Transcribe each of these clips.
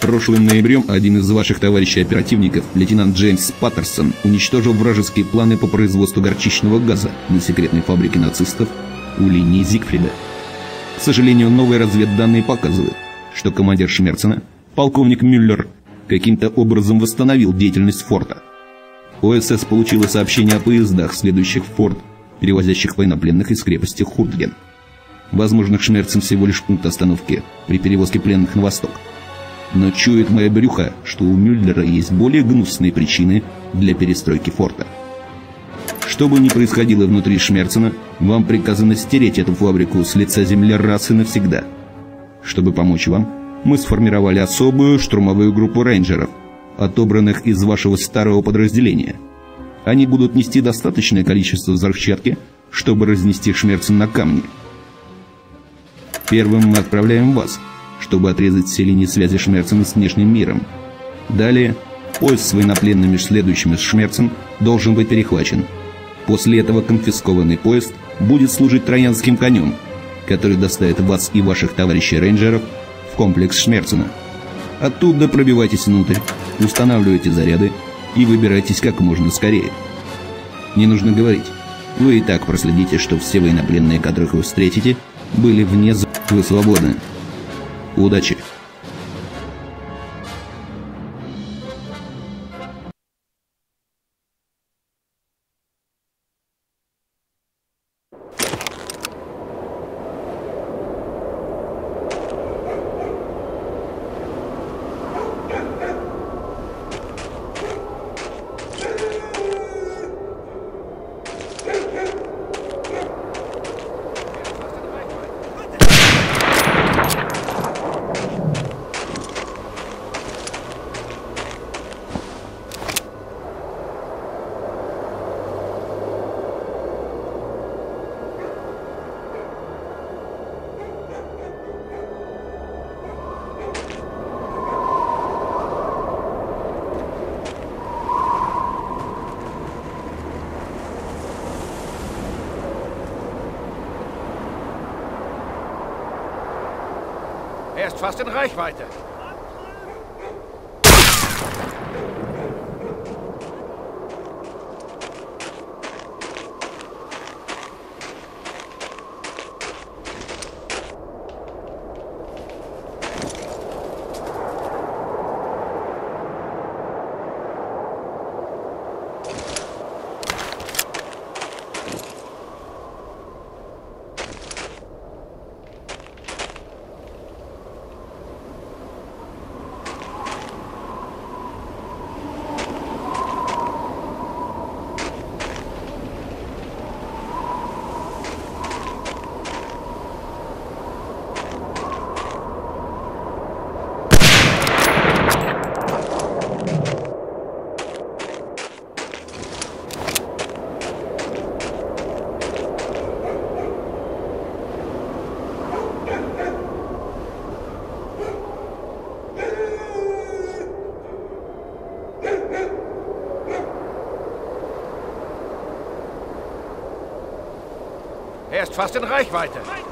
Прошлым ноябрем один из ваших товарищей-оперативников, лейтенант Джеймс Паттерсон, уничтожил вражеские планы по производству горчичного газа на секретной фабрике нацистов у линии Зигфрида. К сожалению, новые разведданные показывают, что командир Шмерцена, полковник Мюллер, каким-то образом восстановил деятельность форта. ОСС получила сообщение о поездах, следующих в форт, перевозящих военнопленных из крепости Хуртген. Возможно, Шмерцен всего лишь пункт остановки при перевозке пленных на восток – но чует мое брюхо, что у Мюллера есть более гнусные причины для перестройки форта. Что бы ни происходило внутри Шмерцена, вам приказано стереть эту фабрику с лица земли раз и навсегда. Чтобы помочь вам, мы сформировали особую штурмовую группу рейнджеров, отобранных из вашего старого подразделения. Они будут нести достаточное количество взрывчатки, чтобы разнести Шмерцен на камни. Первым мы отправляем вас – чтобы отрезать все линии связи Шмерцена с внешним миром. Далее, поезд с военнопленными, следующими с Шмерцем, должен быть перехвачен. После этого конфискованный поезд будет служить троянским конем, который доставит вас и ваших товарищей-рейнджеров в комплекс Шмерцена. Оттуда пробивайтесь внутрь, устанавливайте заряды и выбирайтесь как можно скорее. Не нужно говорить. Вы и так проследите, что все военнопленные, которых вы встретите, были вне... Вы свободны. Удачи! Fast in Reichweite. Fast in Reichweite.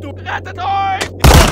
Doe red het!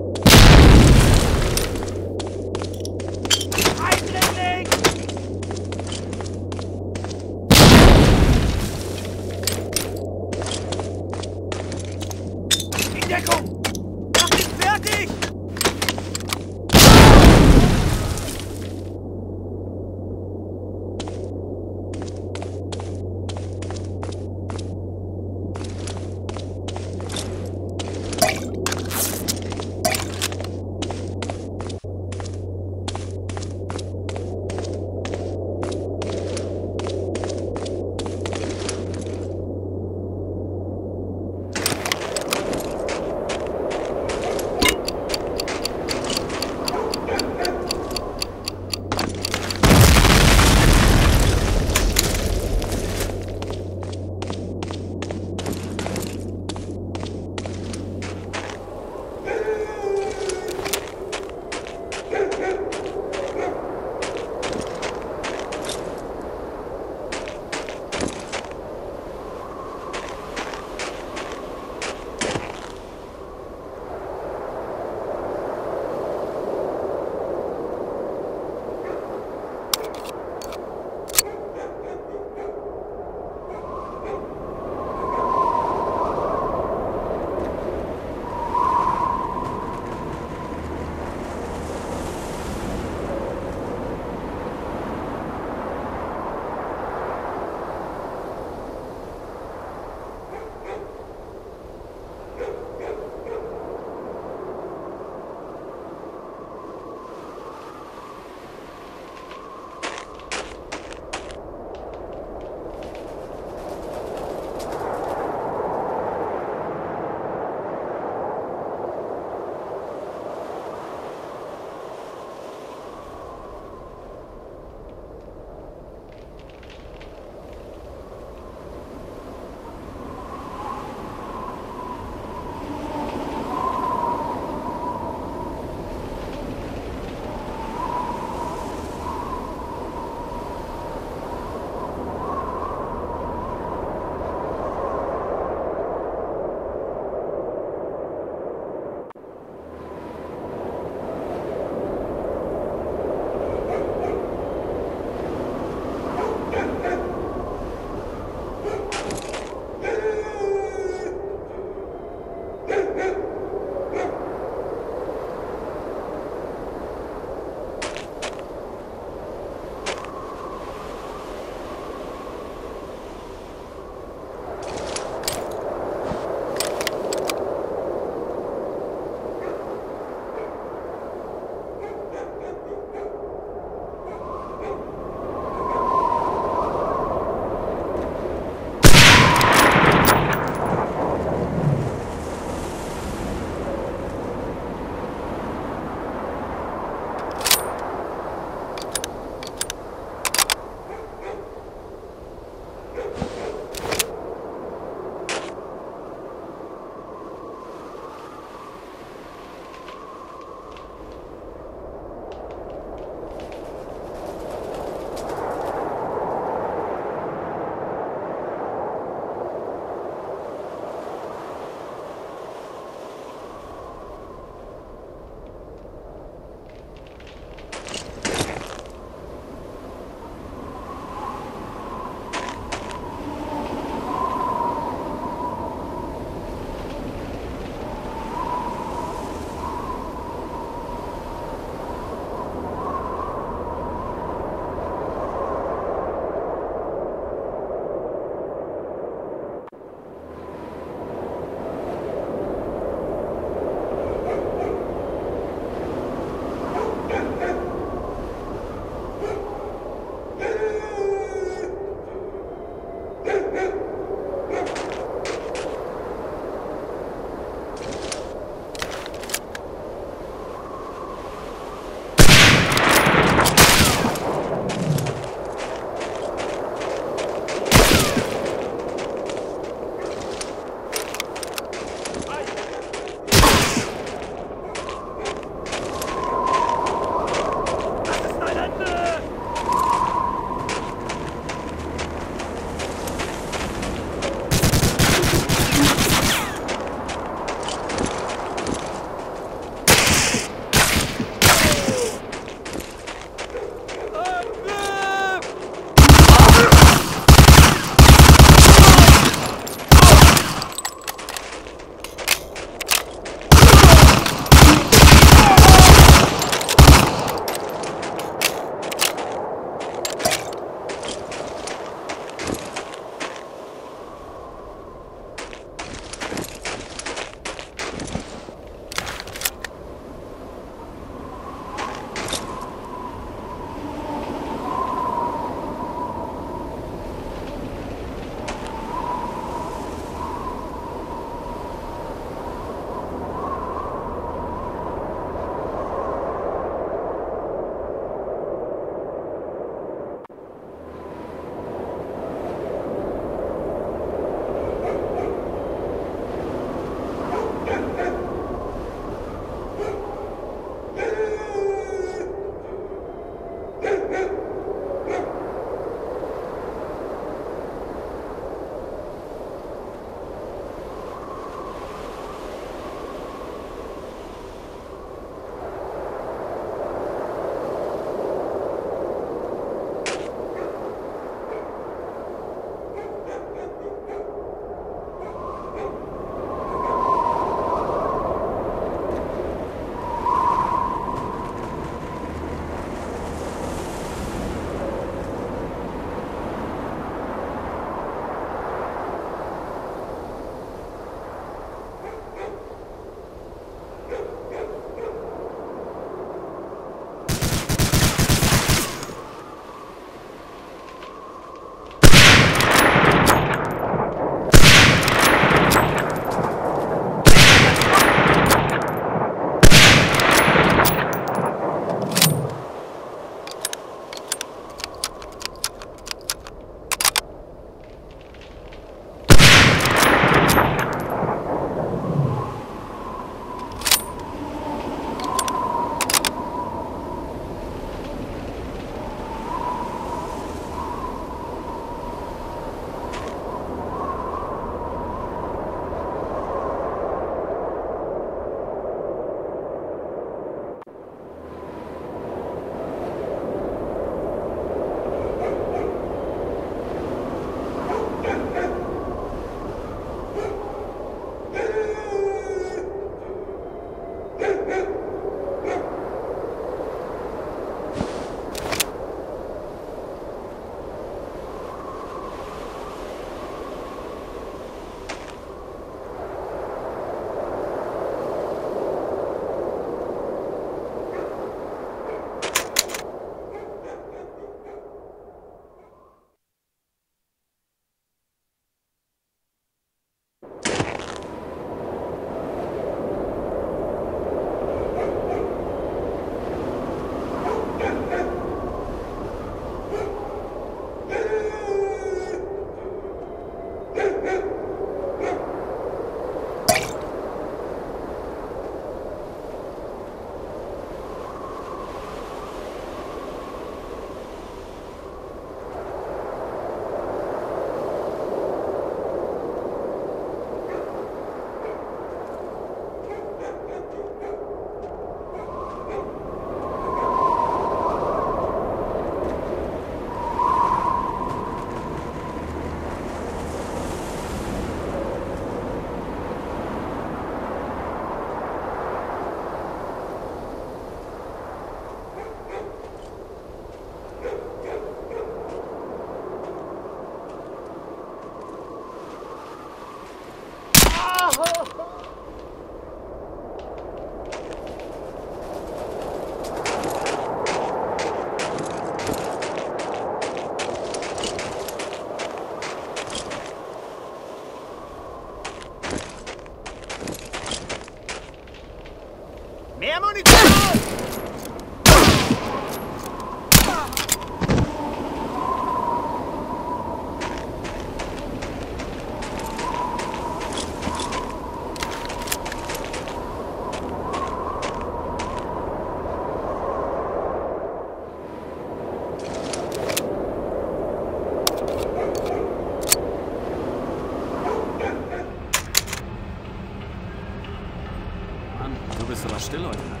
still like that.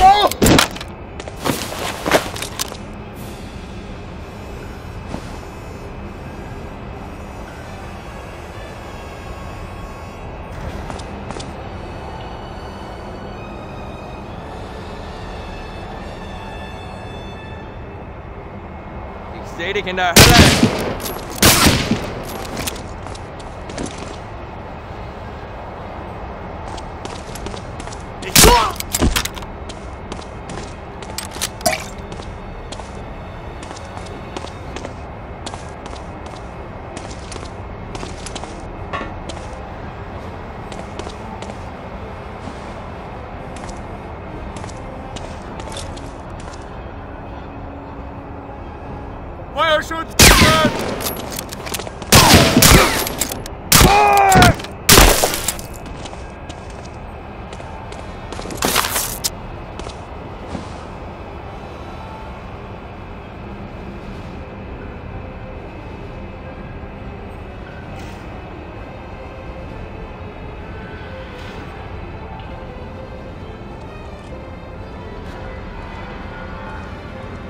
oh! In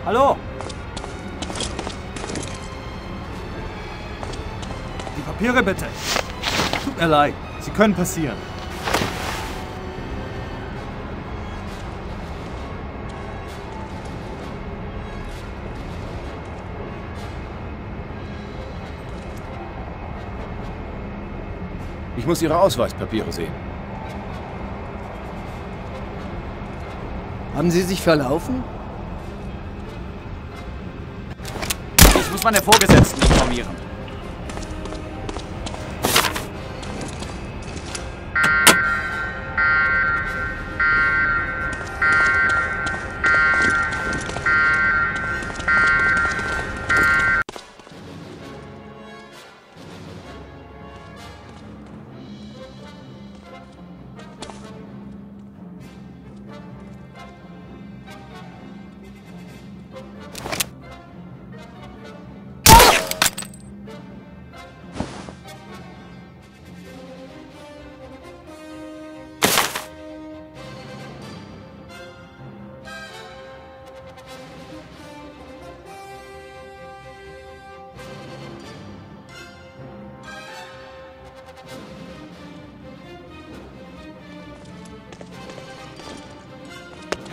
Hallo? Die Papiere bitte. Tut mir leid. Sie können passieren. Ich muss Ihre Ausweispapiere sehen. Haben Sie sich verlaufen? Muss meine Vorgesetzten informieren.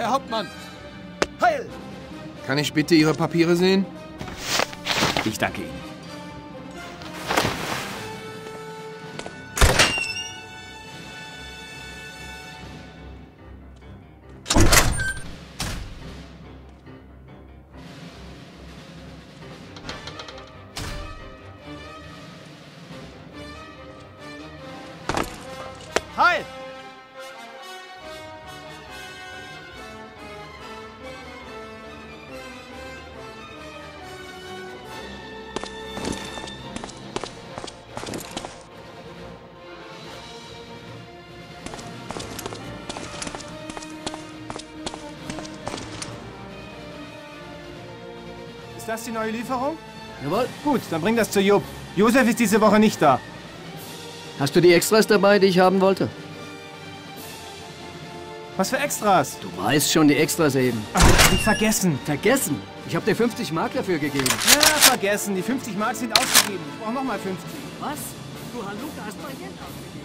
Herr Hauptmann! Heil! Kann ich bitte Ihre Papiere sehen? Ich danke Ihnen. Das die neue Lieferung? Jawohl. Gut, dann bring das zu Jupp. Josef ist diese Woche nicht da. Hast du die Extras dabei, die ich haben wollte? Was für Extras? Du weißt schon die Extras eben. Ach, hab ich vergessen. Vergessen? Ich habe dir 50 Mark dafür gegeben. Ja, vergessen. Die 50 Mark sind ausgegeben. Ich brauche nochmal 50. Was? Du Haluka hast mein Geld ausgegeben.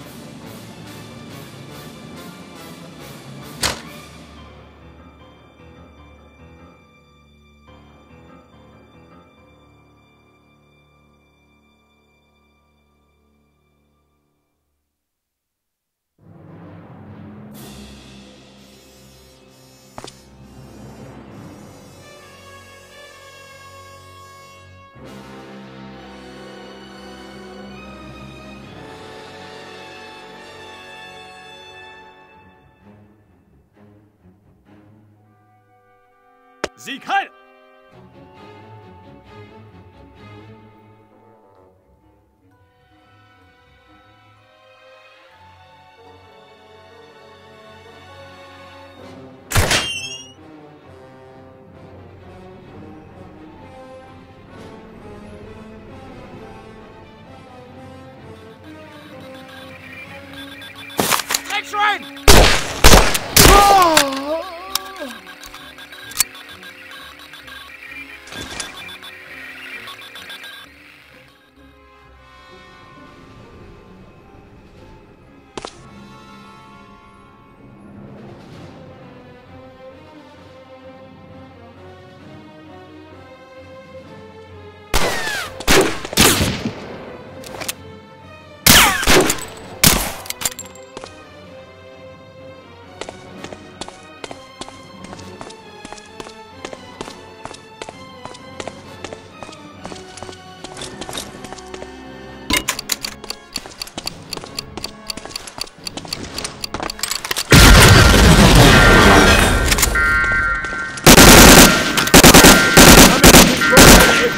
离开。train!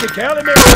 Academy!